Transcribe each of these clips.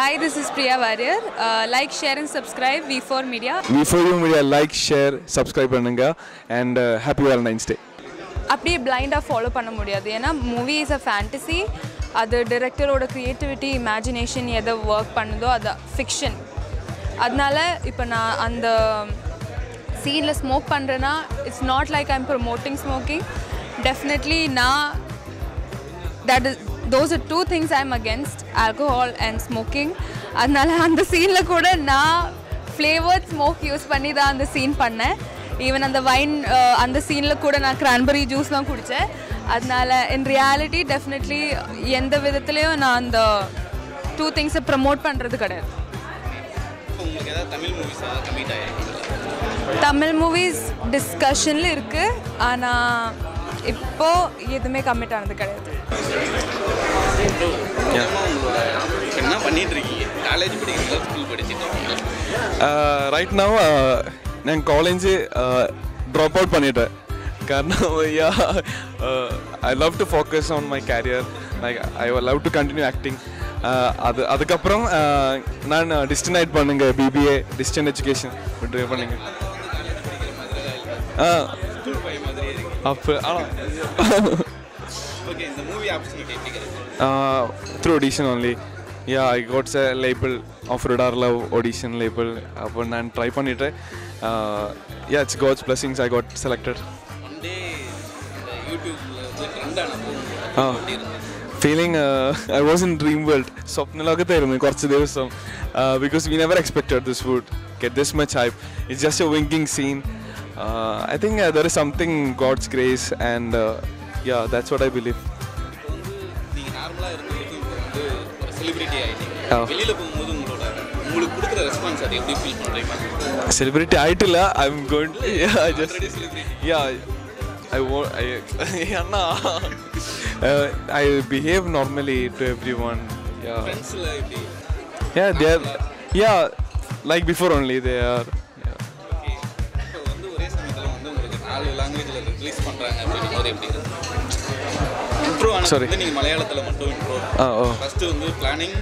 Hi, this is Priya Warrior. Uh, like, share, and subscribe V4 Media. V4 U Media like share subscribe பண்ணுங்க. And happy Valentine's Day அப்படியே பிளைண்டாக follow பண்ண முடியாது. ஏன்னா movie is a fantasy அது டிரெக்டரோட creativity imagination எதை work பண்ணுதோ அது ஃபிக்ஷன் அதனால இப்போ நான் அந்த சீனில் ஸ்மோக் பண்ணுறேன்னா it's not like I'm promoting smoking definitely நான் that is those are two things I'm against alcohol and smoking அதனால அந்த சீனில் கூட நான் ஃப்ளேவர்ட் ஸ்மோக் யூஸ் பண்ணி தான் அந்த சீன் பண்ணேன். ஈவன் அந்த வைன் அந்த சீனில் கூட நான் கிரான்பெரி ஜூஸ்லாம் குடித்தேன் அதனால இன் ரியாலிட்டி டெஃபினெட்லி எந்த விதத்துலேயும் நான் அந்த டூ திங்ஸை ப்ரமோட் பண்ணுறது கிடையாது. தமிழ் மூவிஸ் டிஸ்கஷனில் இருக்குது ஆனால் இப்போது எதுவுமே கமிட் ஆனது கிடையாது. என்ன பண்ணிட்டு இருக்கீங்க காலேஜ் படிக்கிறீங்களா ஸ்கூல் படிச்சுட்டு இருக்கீங்களா ரைட் நவ் நான் காலேஜ் ட்ராப் அவுட் பண்ணிட்டேன். காரணம் yeah I love to focus on my career like I love to continue acting அது அதுக்கப்புறம் uh, நான் டிஸ்டன்ட் பண்ணுங்க பிபிஏ டிஸ்டன்ட் எஜுகேஷன் ட்ரை பண்ணுங்க. இருக்கு அப்போ ஆனால் ஓகே இந்த மூவி ஆப்பர்ச்சுனிட்டி எப்படி கிடைக்கும் uh, through audition only. Yeah, I got a label of Radar Love audition label. அப்போ நான் ட்ரை பண்ணிட்டு yeah, it's God's blessings I got selected. One day இந்த யூடியூப்ல வந்து ட்ரெண்ட் ஆனப்போ Ah. எப்படி இருந்தது Feeling uh, I was in dream world. സ്വപ്നലോകത്തായിരുന്നു കുറച്ച് ദിവസം uh, because we never expected this would get this much hype. It's just a winking scene. Uh, I think uh, there is something yeah that's what i believe. yeah. celebrity title i'm going yeah just yeah i will yeah uh, i behave normally to everyone yeah. Yeah they. yeah like before only they are release பண்ணுறாங்க அப்படின்னும் போது எப்படி இருக்கு improve ஆனது Sorry. வந்து நீங்கள் மலையாளத்தில் மட்டும் இம்ப்ரூவ் Oh, oh, ஃபஸ்ட்டு வந்து planning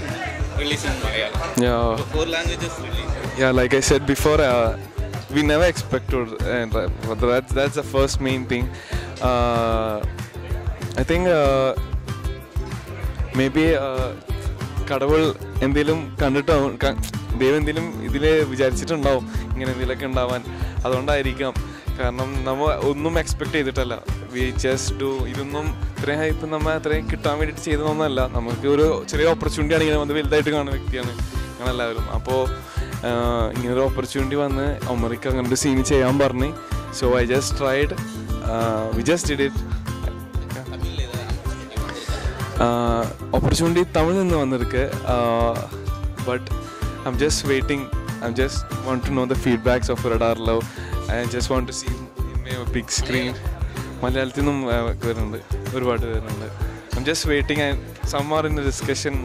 release in Malayalam yeah, இப்போ four languages release yeah. Like I said before, uh, we never expected, and uh, that's that's the first main thing. Uh, I think uh, maybe uh, കടവുൾ എന്തെങ്കിലും കണ്ടിട്ടാവും ക- ദൈവം എന്തെങ്കിലും ഇതിൽ വിചാരിച്ചിട്ടുണ്ടാവും ഇങ്ങനെ എന്തെങ്കിലുമൊക്കെ ഉണ്ടാവാൻ അതുകൊണ്ടായിരിക്കാം കാരണം നമ്മൾ ഒന്നും എക്സ്പെക്ട് ചെയ്തിട്ടല്ല. വി ജസ്റ്റ് ടു ഇതൊന്നും ഇത്രയും ഹൈപ്പ് നമ്മൾ അത്രയും കിട്ടാൻ വേണ്ടിയിട്ട് ചെയ്തതൊന്നുമല്ല നമുക്ക് ഒരു ചെറിയ ഓപ്പർച്യൂണിറ്റിയാണ് ഇങ്ങനെ വന്ന് വലുതായിട്ട് കാണുന്ന വ്യക്തിയാണ് ഞങ്ങളെല്ലാവരും. അപ്പോൾ ഇങ്ങനൊരു ഓപ്പർച്യൂണിറ്റി വന്ന് ഒമറിക്ക് അങ്ങനെ ഒരു സീൻ ചെയ്യാൻ പറഞ്ഞു. So I just tried we just did it opportunity Tamil നിന്ന് വന്നിരിക്ക്. But I am just waiting I am just want to know the feedbacks of Adaar love I just want to see big screen മലയാളത്തിൽ നിന്നും വരുന്നുണ്ട് ഒരുപാട് വരുന്നുണ്ട് I just waiting and summer in discussion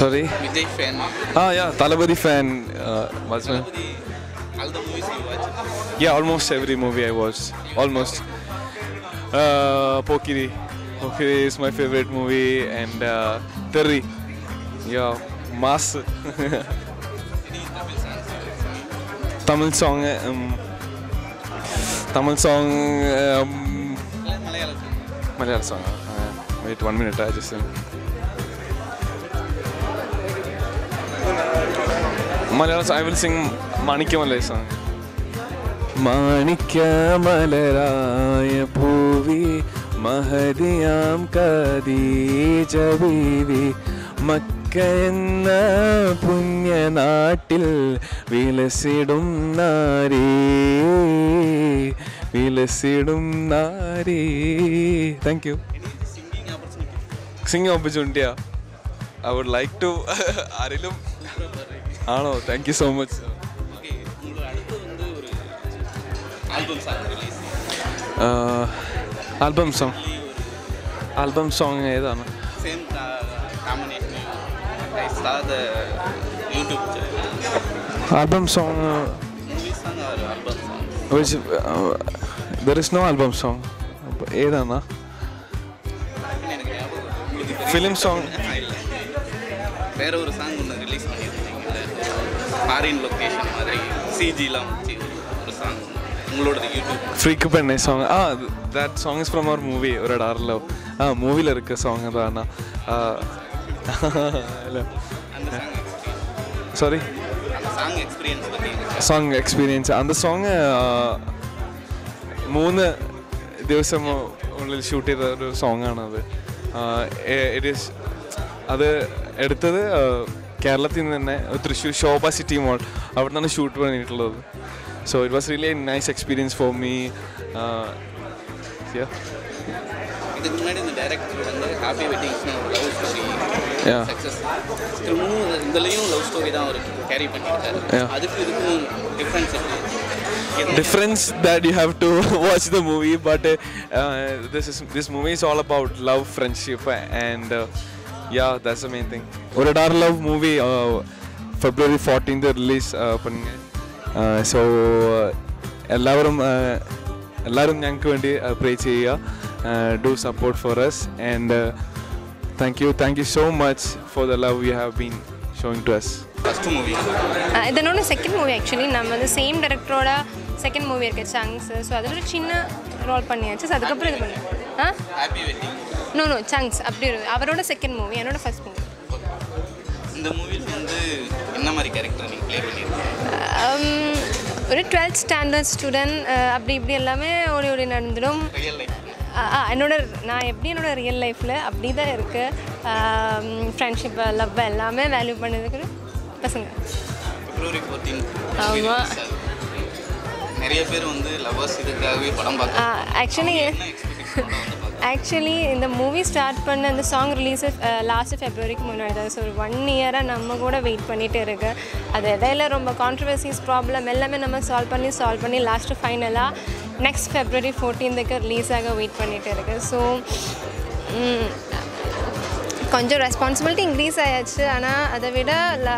sorry ah yeah Thalapathy fan Yeah, almost every movie I watched. Almost. Uh, Pokiri. Pokiri is my favorite movie, and uh, Terry. Ja, Masse. Tamil song Tamil song Malayala song wait one minute ആ just Malayalam I will sing മണിക്കമല്ലേ song മാണിക്യമലരായ ഭൂവി മഹതിയാം കദീജ ബീവി Mecca America എന്ന പുണ്യനാട്ടിൽ വിലസിടും നാരീ. വിലസിടും നാരീ. താങ്ക് യു സിംഗിങ് ഓപ്പർച്യൂണിറ്റിയാ ഐ വുഡ് ലൈക്ക് ടു ആരെങ്കിലും? ആണോ? Thank you so much album song album song ഏതാണ്? Album song English is no album song which uh, ஏதாண்ணா ஃபிலிம் சாங் வேற ஒரு சாங் ஒன்று ரிலீஸ் பண்ணியிருந்தீங்க ஃபாரின் லொக்கேஷன் மாதிரி சிஜிலாம் ஒரு சாங் உங்களோட யூடியூப் ஃப்ரீக்கு பண்ண song ah that song is from our movie ஒரு டார்லவ் ஆ மூவியில் இருக்க சாங் தான் அண்ணா സോറി സോങ് എക്സ്പീരിയൻസ് അന്ന് സോങ് മൂന്ന് ദിവസം ഉള്ളിൽ ഷൂട്ട് ചെയ്ത ഒരു സോങ്ങാണ് അത്. ഇറ്റ് ഈസ് അത് എടുത്തത് കേരളത്തിൽ നിന്ന് തന്നെ തൃശ്ശൂർ ശോഭ സിറ്റി മോൾ അവിടെ നിന്നാണ് ഷൂട്ട് പറഞ്ഞിട്ടുള്ളത് so it was really nice experience for me இதுக்கு முன்னாடி இந்த டைரக்டர் வந்து ஹாப்பி வெட்டிங்ஸ்னு ஒரு லவ் ஸ்டோரி Yeah. சக்ஸஸ் திரும்பவும் இந்த- இதுலயும் லவ் ஸ்டோரி தான் அவர் கேரி பண்ணியிருக்காரு Yeah. அதுக்கு இதுக்கும் டிஃப்ரென்ஸ் இருக்கு difference that you have to watch the movie but uh, uh, this is this movie is all about love friendship and uh, yeah that's the main thing ஒரு டார் love movie February fourteenth release பண்ணுங்க so എല്ലാവരും uh, എല്ലാവരും ഞങ്ങൾക്ക് വേണ്ടി pray ചെയ്യുക do support for us and thank you. Thank you so much for the love you have been showing to us. First movie இது என்னோட second movie actually நம்ம வந்து சேம் டேரக்டரோட செகண்ட் மூவி இருக்கு சங்ஸ் ஸோ அதில் ஒரு சின்ன ரோல் பண்ணியாச்சு. ஸோ அதுக்கப்புறம் இது பண்ணுவோம் ஆ நோ நோ சங்ஸ் அப்படி அவரோட செகண்ட் மூவி என்னோட ஃபஸ்ட் மூவி இந்த மூவியில் வந்து என்ன மாதிரி கேரக்டர் நீங்கள் ப்ளே பண்ணியிருக்கீங்க um, ஒரு டுவெல்த் ஸ்டாண்டர்ட் ஸ்டூடெண்ட் அப்படி இப்படி எல்லாமே ஓடி ஓடி நடந்துடும். என்னோட நான் எப்படி என்னோட ரியல் லைஃப்பில் அப்படி தான் இருக்குது ஃப்ரெண்ட்ஷிப் லவ் எல்லாமே வேல்யூ பண்ணதுக்கு பசங்க. பிப்ரவரி ஃபோர்டீன் ஆமா. நிறைய பேர் வந்து லவர்ஸ் இதுக்காகவே படம் பார்க்க ஆக்சுவலி ஆக்சுவலி இந்த மூவி ஸ்டார்ட் பண்ண அந்த சாங் ரிலீஸ் லாஸ்ட் ஃபெப்ரவரிக்கு முன்னாடி தான். ஸோ ஒரு ஒன் இயராக நம்ம கூட வெயிட் பண்ணிகிட்டு இருக்கு. அது இடையில ரொம்ப கான்ட்ரவர்சிஸ் ப்ராப்ளம் எல்லாமே நம்ம சால்வ் பண்ணி சால்வ் பண்ணி லாஸ்ட்டு ஃபைனலாக நெக்ஸ்ட் ஃபெப்ரவரி ஃபோர்டீன்த்துக்கு ரிலீஸ் ஆக வெயிட் பண்ணிகிட்டு இருக்கு. ஸோ கொஞ்சம் ரெஸ்பான்சிபிலிட்டி இன்க்ரீஸ் ஆயாச்சு. ஆனால் அதை விட ல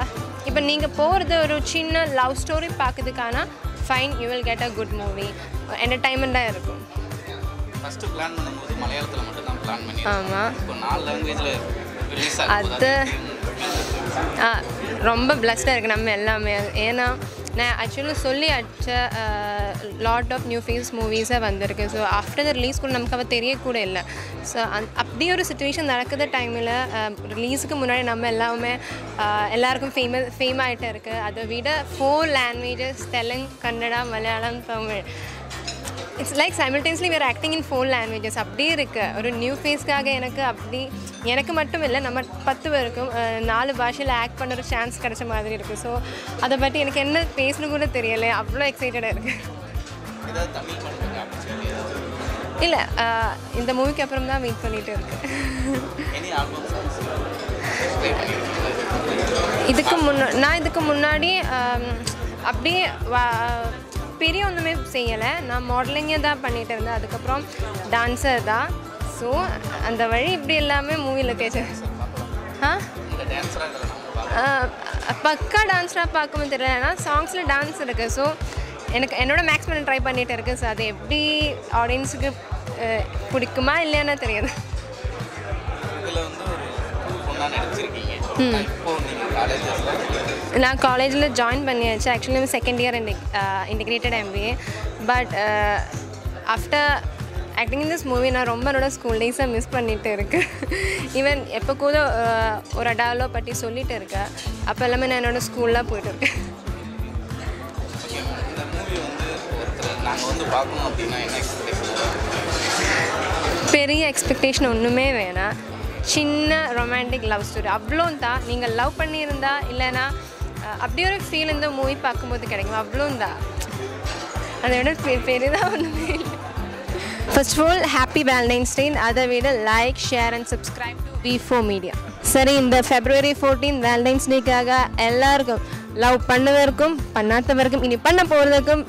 இப்போ நீங்கள் போகிறது ஒரு சின்ன love story பார்க்குறதுக்கான fine you will get a good movie என்டர்டைன்மெண்ட்டாக இருக்கும். ஃபஸ்ட்டு பிளான் பண்ணும்போது மலையாளத்தில் மட்டும் தான் பிளான் பண்ணி ஆமாம் இப்போ நாலு லாங்குவேஜில் ரிலீஸ் அது ரொம்ப பிளஸ்டாக இருக்குது நம்ம எல்லாமே. ஏன்னா நான் ஆக்சுவலி சொல்லி அடிச்ச லாட் ஆஃப் நியூ ஃபேஸ் மூவிஸாக வந்திருக்கு. ஸோ ஆஃப்டர் த ரிலீஸ் கூட நமக்கு அவ தெரியக்கூட இல்லை. ஸோ அந் அப்படி ஒரு சுச்சுவேஷன் நடக்கிற டைமில் ரிலீஸுக்கு முன்னாடி நம்ம எல்லாமே எல்லாருக்கும் ஃபேமஸ் ஃபேம் ஆகிட்டு இருக்குது அதை விட four languages Telugu Kannada Malayalam Tamil. It's like simultaneously were acting in four languages அப்படியே இருக்கு. ஒரு நியூ ஃபேஸ்க்காக எனக்கு அப்படி எனக்கு மட்டும் இல்லை நம்ம பத்து பேருக்கும் நாலு பாஷையில் ஆக்ட் பண்ண ஒரு சான்ஸ் கிடைச்ச மாதிரி இருக்குது ஸோ அதை பற்றி எனக்கு என்ன பேசணும் கூட தெரியலை. அவ்வளோ எக்ஸைட்டடாக இருக்குது இல்லை இந்த மூவிக்கு அப்புறம் தான் சாங்ஸ் ப்ளே பண்ணியிருக்கீங்களா இதுக்கு முன்னா நான் இதுக்கு முன்னாடி அப்படியே பெரிய ஒன்றுமே செய்யலை. நான் மாடலிங்கே தான் பண்ணிகிட்டு இருந்தேன். அதுக்கப்புறம் டான்ஸர் தான். ஸோ அந்த வழி இப்படி எல்லாமே மூவியில் கேட்டேன் ஆ? பக்கா டான்ஸராக இதில் பார்க்கவும் தெரியல. ஏன்னா சாங்ஸில் டான்ஸ் இருக்குது ஸோ எனக்கு என்னோட மேக்ஸ் பண்ண ட்ரை பண்ணிகிட்டு இருக்கு. ஸோ அது எப்படி ஆடியன்ஸுக்கு பிடிக்குமா இல்லையானா தெரியாது. நடிச்சிருக்கீங்க இப்போ நீங்கள் காலேஜஸில் நான் காலேஜில் ஜாயின் பண்ணியாச்சு. Actually second year integrated MBA but after acting in this movie நான் ரொம்ப என்னோட ஸ்கூல் டேஸை மிஸ் பண்ணிட்டு இருக்கேன். ஈவன் எப்போ கூட uh, ஒரு அடாலோ பற்றி சொல்லிட்டு இருக்கேன். அப்போ எல்லாமே நான் என்னோட ஸ்கூலில் போயிட்டு இருக்கேன். பெரிய எக்ஸ்பெக்டேஷன் ஒன்றுமே வேணாம். சின்ன ரொமான்டிக் லவ் ஸ்டோரி அவ்வளோ தான். நீங்கள் லவ் பண்ணியிருந்தா இல்லைன்னா அப்படி ஒரு ஃபீல் இந்த மூவி பார்க்கும்போது கிடைக்கும். அவ்வளோ தான். அதை விட பெ- பெரிதாக ஒன்றுமே இல்லை. First of all happy Valentine's Day அதை விட like share and subscribe to V four media சரி இந்த ஃபெப்ரவரி ஃபோர்டீன் வேலண்டைன்ஸ் டேக்காக எல்லாருக்கும் லவ் பண்ணவருக்கும் பண்ணாதவருக்கும் இனி பண்ண போகிறதுக்கும்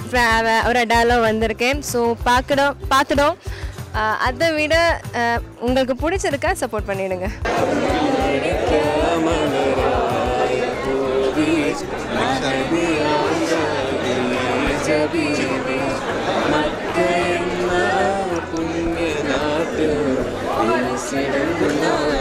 ஒரு டயலாக் வந்திருக்கேன் ஸோ பார்க்கடும் பார்த்துடும் அதை விட உங்களுக்கு பிடிச்சிருக்கா சப்போர்ட் பண்ணிடுங்க. சிறந்த